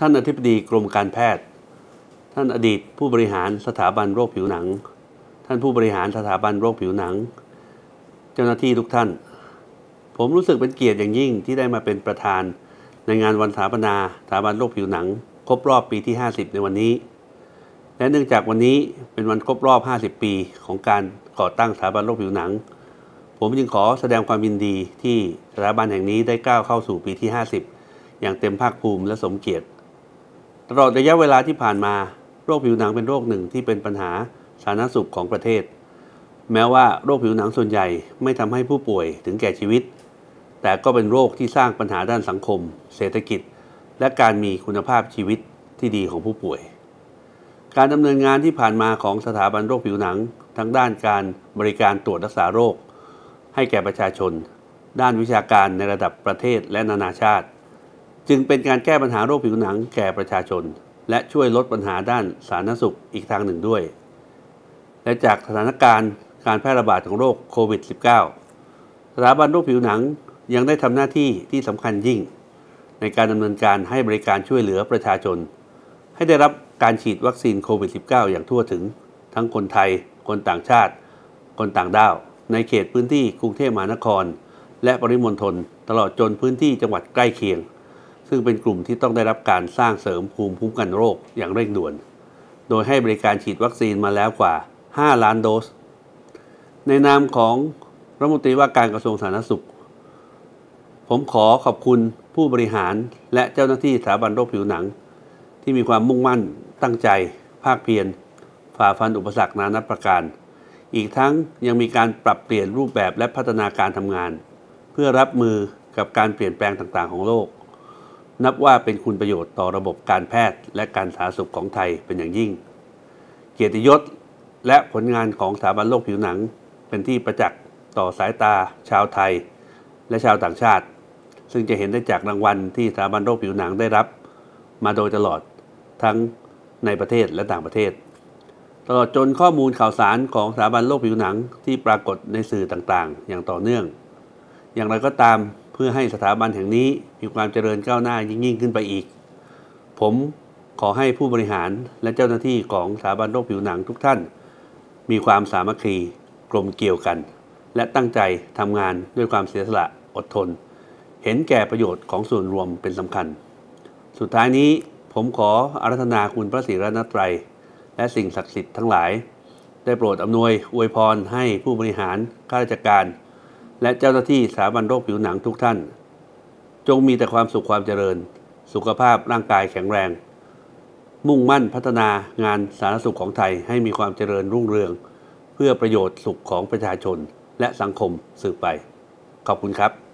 ท่านอธิบดีกรมการแพทย์ ท่านอดีตผู้บริหารสถาบันโรคผิวหนัง ท่านผู้บริหารสถาบันโรคผิวหนัง เจ้าหน้าที่ทุกท่าน ผมรู้สึกเป็นเกียรติอย่างยิ่งที่ได้มาเป็นประธาน ในงานวันสถาปนาสถาบันโรคผิวหนัง ครบรอบปีที่ 50 ในวันนี้ และเนื่องจากวันนี้เป็นวันครบรอบ 50 ปีของการก่อตั้งสถาบันโรคผิวหนัง ผมจึงขอแสดงความยินดีที่สถาบันแห่งนี้ได้ก้าวเข้าสู่ปีที่ 50 อย่างเต็มภาคภูมิและสมเกียรติ ตลอดระยะเวลาที่ผ่านมา โรคผิวหนังเป็นโรคหนึ่งที่เป็นปัญหาสาธารณสุขของประเทศ แม้ว่าโรคผิวหนังส่วนใหญ่ไม่ทำให้ผู้ป่วยถึงแก่ชีวิต แต่ก็เป็นโรคที่สร้างปัญหาด้านสังคม เศรษฐกิจ และการมีคุณภาพชีวิตที่ดีของผู้ป่วย การดำเนินงานที่ผ่านมาของสถาบันโรคผิวหนัง ทั้งด้านการบริการตรวจรักษาโรค ให้แก่ประชาชน ด้านวิชาการในระดับประเทศและนานาชาติ จึงเป็นการแก้ปัญหาโรคผิวหนังแก่ประชาชน และช่วยลดปัญหาด้านสาธารณสุขอีกทางหนึ่งด้วย และจากสถานการณ์การแพร่ระบาดของโรคโควิด -19 สถาบันโรคผิวหนังยังได้ทำหน้าที่ที่สำคัญยิ่ง ในการดำเนินการให้บริการช่วยเหลือประชาชน ให้ได้รับการฉีดวัคซีนโควิด -19 อย่างทั่วถึง ทั้งคนไทย คนต่างชาติ คนต่างด้าว ในเขตพื้นที่กรุงเทพมหานคร และปริมณฑลตลอดจนพื้นที่จังหวัดใกล้เคียง ซึ่งเป็นกลุ่มที่ต้องได้รับการสร้างเสริมภูมิคุ้มกันโรคอย่างเร่งด่วน โดยให้บริการฉีดวัคซีนมาแล้วกว่า 5 ล้านโดส ในนามของรัฐมนตรีว่าการกระทรวงสาธารณสุข ผมขอขอบคุณผู้บริหารและเจ้าหน้าที่สถาบันโรคผิวหนัง ที่มีความมุ่งมั่นตั้งใจ ภาคเพียรฝ่าฟันอุปสรรคนานัประการ อีกทั้งยังมีการปรับเปลี่ยนรูปแบบและพัฒนาการทำงาน เพื่อรับมือกับการเปลี่ยนแปลงต่างๆ ของโลก นับว่าเป็นคุณประโยชน์ต่อระบบการแพทย์และการสาธารณสุขของไทยเป็นอย่างยิ่ง เกียรติยศและผลงานของสถาบันโรคผิวหนัง เป็นที่ประจักษ์ต่อสายตาชาวไทย และชาวต่างชาติ ซึ่งจะเห็นได้จากรางวัลที่สถาบันโรคผิวหนังได้รับ มาโดยตลอดทั้งในประเทศและต่างประเทศ ตลอดจนข้อมูลข่าวสารของสถาบันโรคผิวหนังที่ปรากฏในสื่อต่างๆ อย่างต่อเนื่อง อย่างไรก็ตามเพื่อให้สถาบันแห่งนี้มีความเจริญก้าวหน้ายิ่งยิ่งขึ้นไปอีก ผมขอให้ผู้บริหารและเจ้าหน้าที่ของสถาบันโรคผิวหนังทุกท่าน มีความสามัคคีกลมเกี่ยวกัน และตั้งใจทำงานด้วยความเสียสละอดทน เห็นแก่ประโยชน์ของส่วนรวมเป็นสำคัญ สุดท้ายนี้ผมขออารัธนาคุณพระศรีรัตนตรัย และสิ่งศักดิ์สิทธิ์ทั้งหลาย ได้โปรดอำนวยอวยพรให้ผู้บริหารข้าราชการ และเจ้าหน้าที่สถาบันโรคผิวหนังทุกท่าน จงมีแต่ความสุขความเจริญ สุขภาพร่างกายแข็งแรง มุ่งมั่นพัฒนางานสาธารณสุขของไทยให้มีความเจริญรุ่งเรือง เพื่อประโยชน์สุขของประชาชนและสังคมสืบไป ขอบคุณครับ